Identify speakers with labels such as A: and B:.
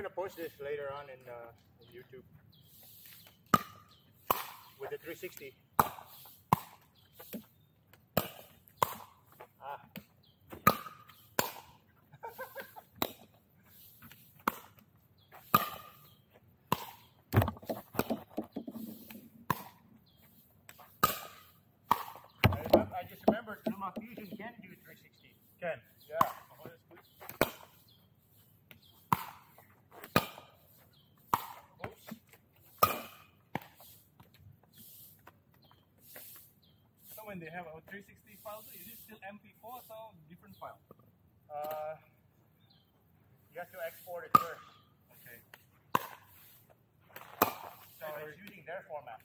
A: Gonna post this later on in, uh, in YouTube with the 360. Ah. I, I just remembered LumaFusion can do 360.
B: Can. When they have a 360 file, is it still MP4 or different file?
A: Uh, you have to export it first.
B: Okay.
A: So it's using their format.